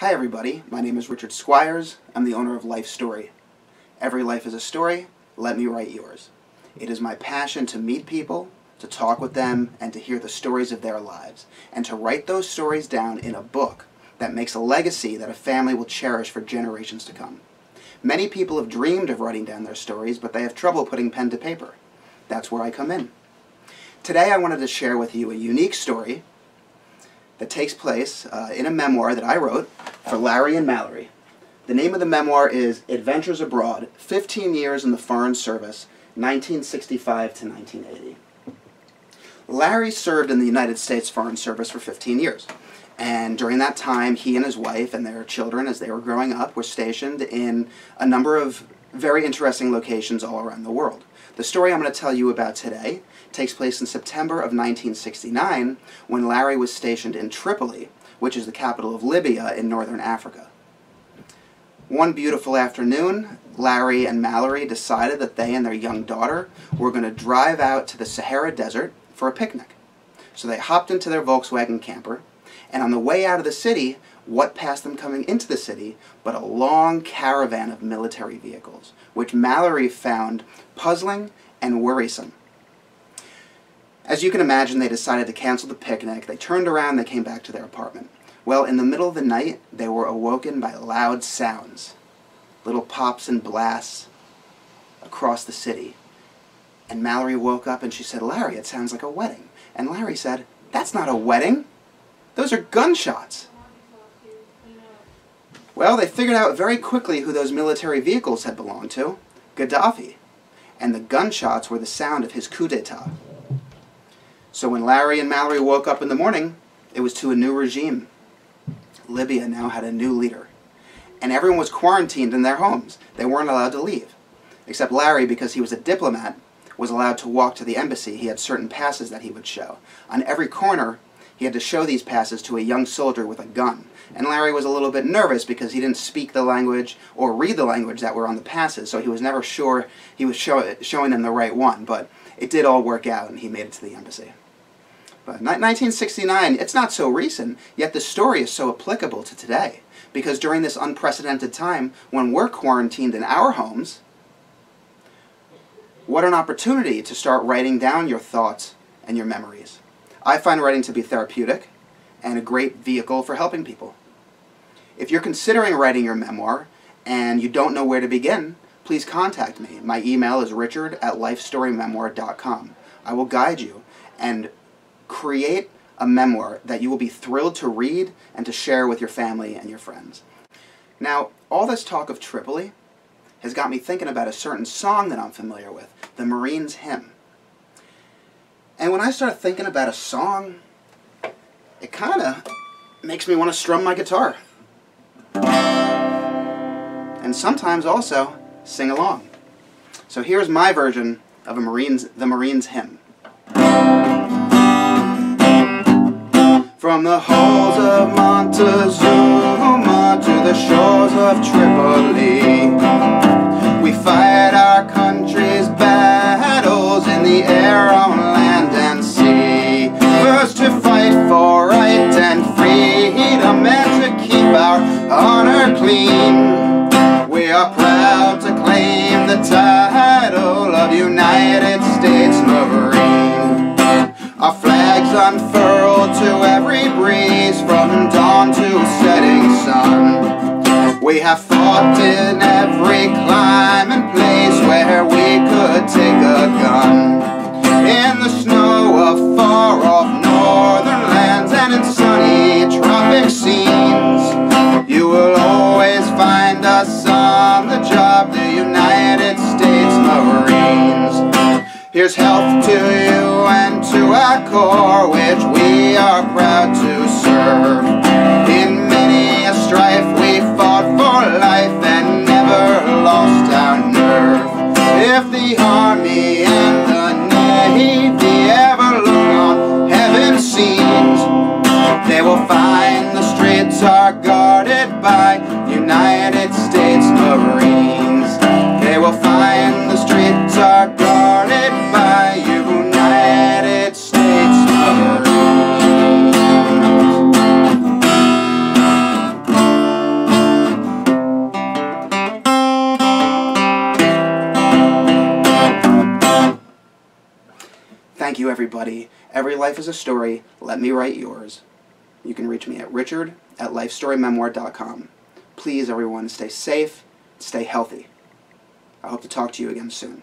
Hi everybody, my name is Richard Squires. I'm the owner of Life Story. Every life is a story, let me write yours. It is my passion to meet people, to talk with them, and to hear the stories of their lives, and to write those stories down in a book that makes a legacy that a family will cherish for generations to come. Many people have dreamed of writing down their stories, but they have trouble putting pen to paper. That's where I come in. Today I wanted to share with you a unique story that takes place uh, in a memoir that I wrote for Larrie and Mallory. The name of the memoir is Adventures Abroad 15 Years in the Foreign Service, 1965 to 1980. Larrie served in the United States Foreign Service for 15 years. And during that time, he and his wife and their children, as they were growing up, were stationed in a number of very interesting locations all around the world. The story I'm going to tell you about today takes place in September of 1969 when Larrie was stationed in Tripoli, which is the capital of Libya in northern Africa. One beautiful afternoon, Larrie and Mallory decided that they and their young daughter were going to drive out to the Sahara Desert for a picnic. So they hopped into their Volkswagen camper, and on the way out of the city, what passed them coming into the city but a long caravan of military vehicles, which Mallory found puzzling and worrisome. As you can imagine, they decided to cancel the picnic. They turned around, they came back to their apartment. Well, in the middle of the night, they were awoken by loud sounds, little pops and blasts across the city. And Mallory woke up and she said, Larrie, it sounds like a wedding. And Larrie said, That's not a wedding. Those are gunshots. Well, they figured out very quickly who those military vehicles had belonged to Gaddafi. And the gunshots were the sound of his coup d'etat. So when Larrie and Mallory woke up in the morning, it was to a new regime. Libya now had a new leader. And everyone was quarantined in their homes. They weren't allowed to leave. Except Larrie, because he was a diplomat, was allowed to walk to the embassy. He had certain passes that he would show. On every corner, he had to show these passes to a young soldier with a gun. And Larrie was a little bit nervous because he didn't speak the language or read the language that were on the passes, so he was never sure he was show showing them the right one. But it did all work out, and he made it to the embassy. But 1969, it's not so recent, yet the story is so applicable to today. Because during this unprecedented time, when we're quarantined in our homes, what an opportunity to start writing down your thoughts and your memories. I find writing to be therapeutic and a great vehicle for helping people. If you're considering writing your memoir and you don't know where to begin, please contact me. My email is richard at lifestorymemoir.com. I will guide you and create a memoir that you will be thrilled to read and to share with your family and your friends. Now, all this talk of Tripoli has got me thinking about a certain song that I'm familiar with, the Marines Hymn. And when I start thinking about a song, it kind of makes me want to strum my guitar. And sometimes also sing along. So here's my version of a Marines, the Marines Hymn. From the halls of Montezuma to the shores of Tripoli We fight our country's battles in the air, clean We are proud to claim the title of United States Marine Our flags unfurled to every breeze from dawn to setting sun. We have fought in every Here's health to you and to our corps, which we are proud to serve. In many a strife we fought for life and never lost our nerve. If the army and the navy ever look on heaven's scenes, they will find the streets are guarded by United States you, everybody. Every life is a story. Let me write yours. You can reach me at richard at lifestorymemoir.com. Please, everyone, stay safe, stay healthy. I hope to talk to you again soon.